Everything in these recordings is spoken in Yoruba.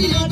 Thank you.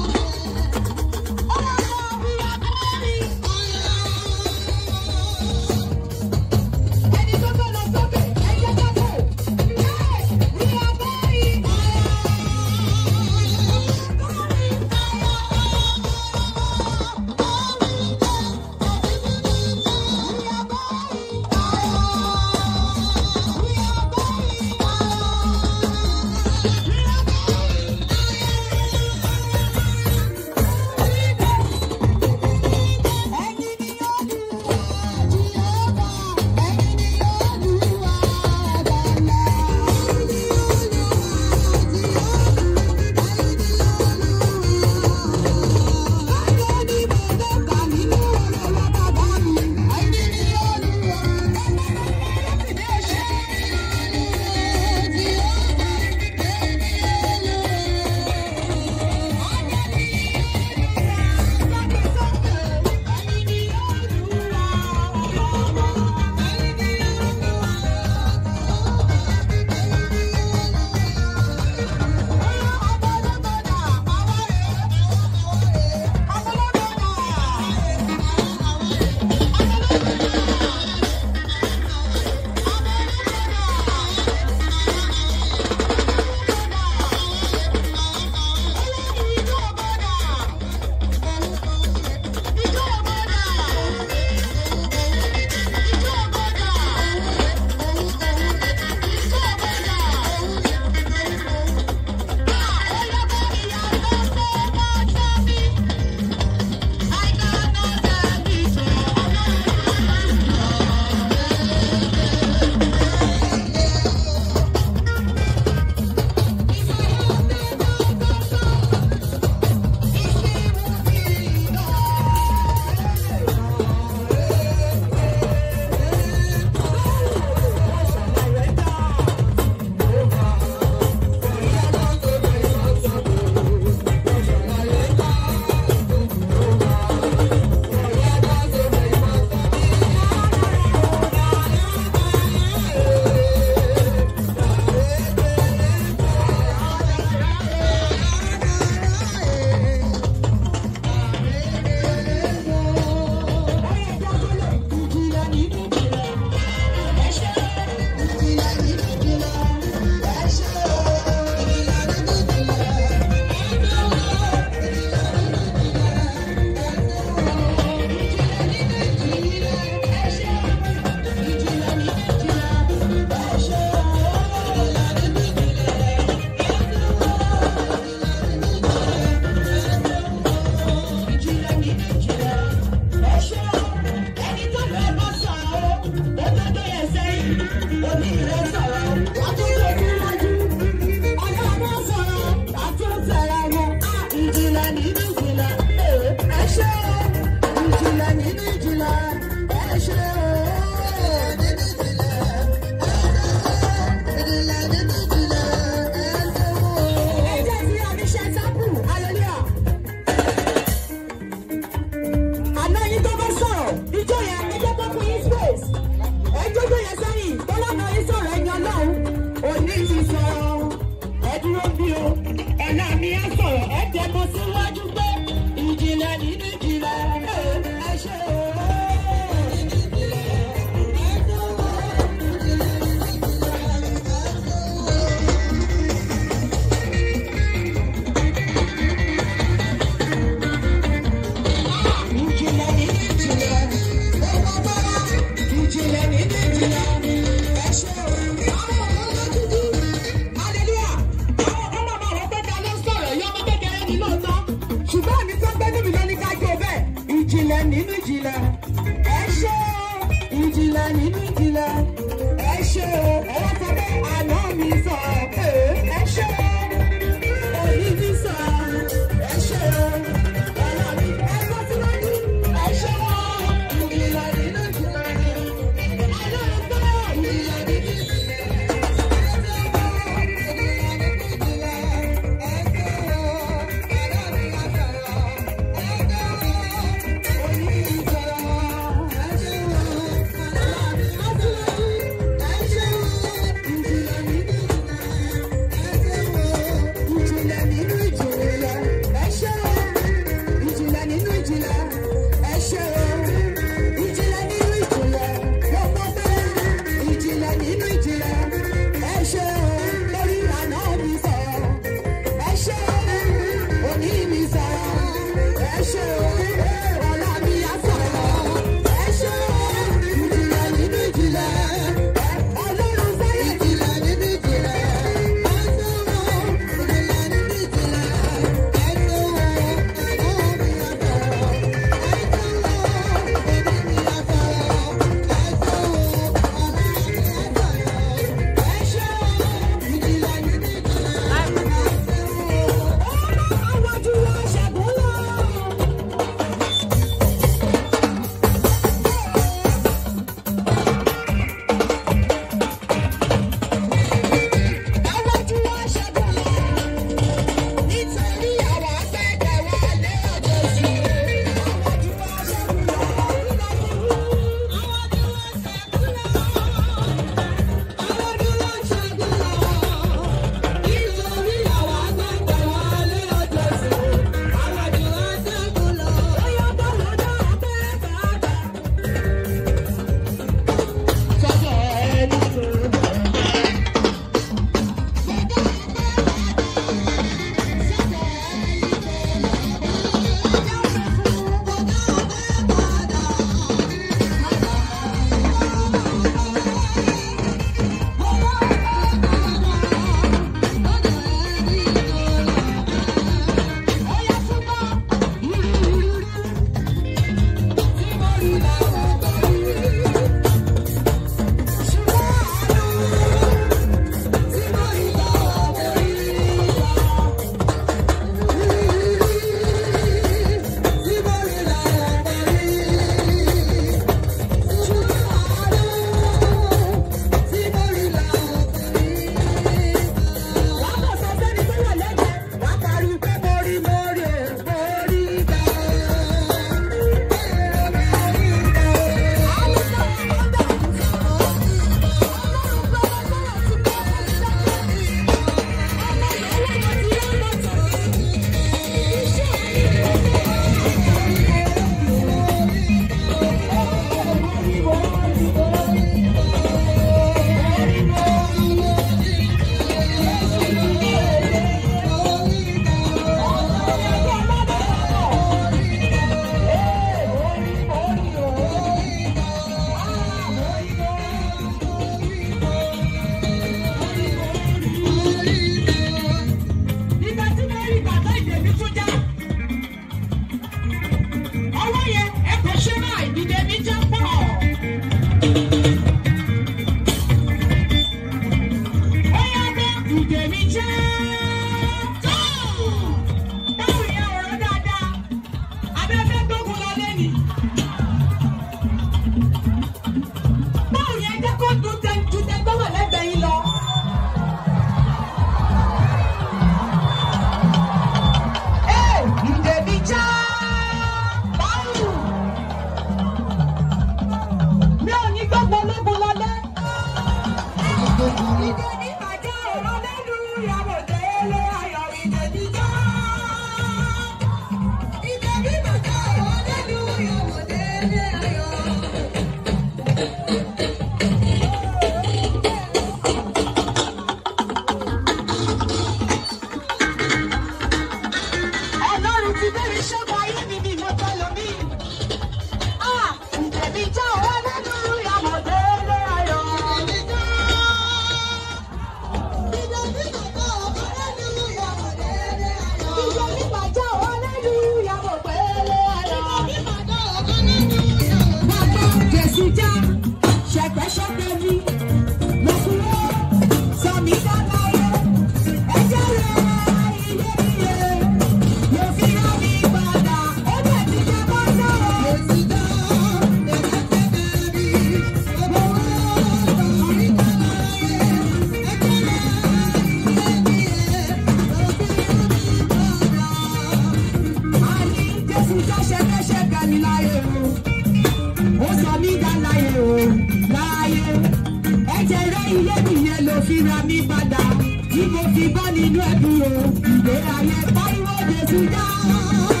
I am yeah, yeah, yeah, yeah, yeah, yeah,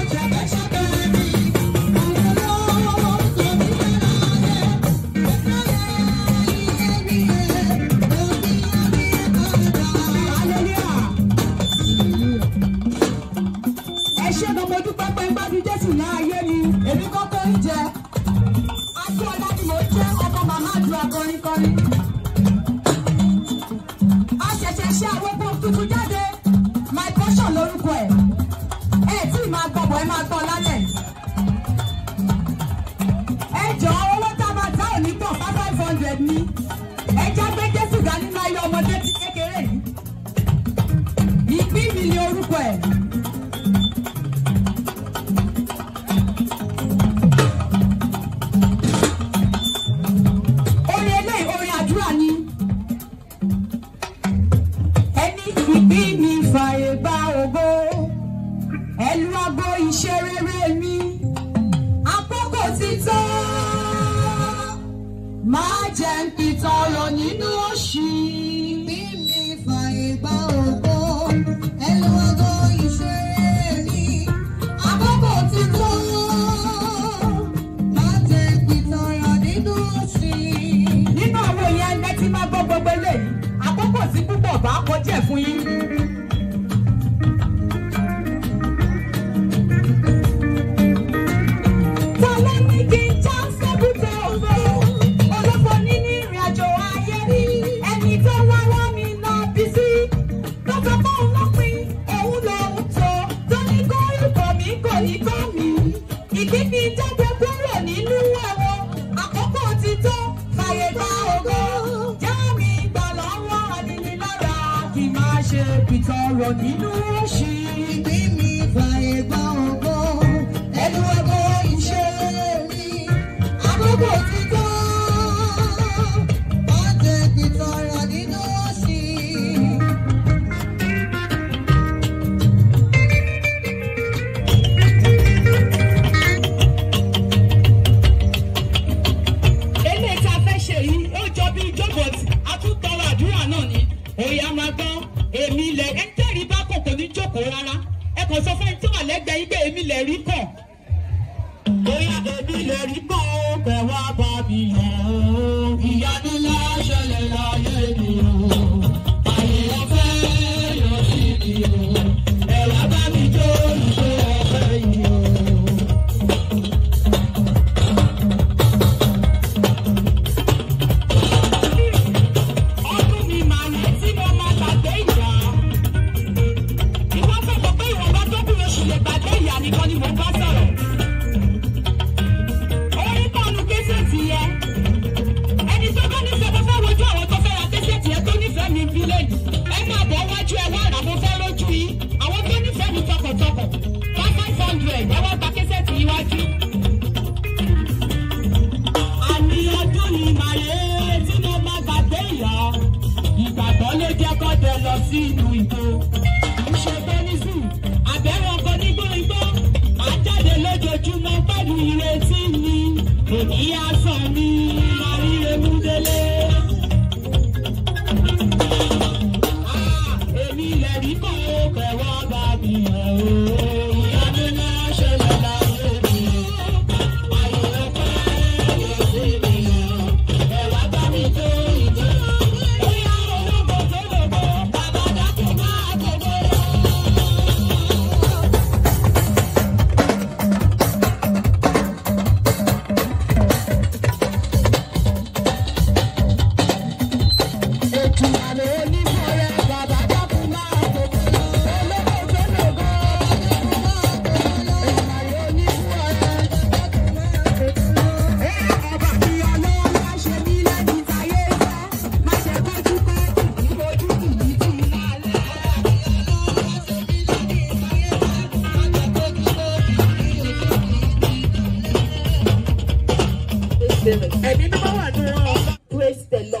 Modi.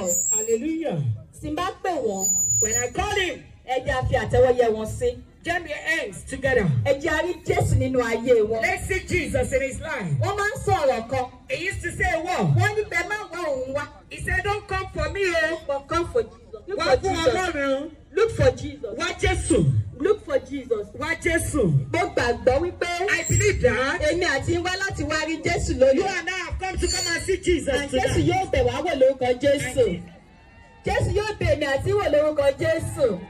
Jesus. Hallelujah. Tí n When I call him. Ẹ jẹ́ a fi àtẹ́wọ́ yẹ wọn sí. Jam your hands together. Ẹ jẹ́ a rí Jésù nínú ayé wọn. Let's see Jesus in his life. Wọ́n máa ń sọ ọ̀rọ̀ kan. He used to say what? Wọ́n ní bẹ́ẹ̀ máa wá òun wá. He said don't come for me o. Oh. But come for Jesus. Wá fún Ọlọ́run. Look for Jesus. Wá Jésù. Look for Jesus. Wá Jésù. Mo gbàgbọ́ wípé. I believe that. Èmi àti wá láti wá rí Jésù lónìí. You and I have come to come and see Jesus and tonight. Jésù yóò bẹ̀ wá wò lórúkọ Jésù. Jésù yóò bẹ̀ èmi àti wò lórúkọ Jésù.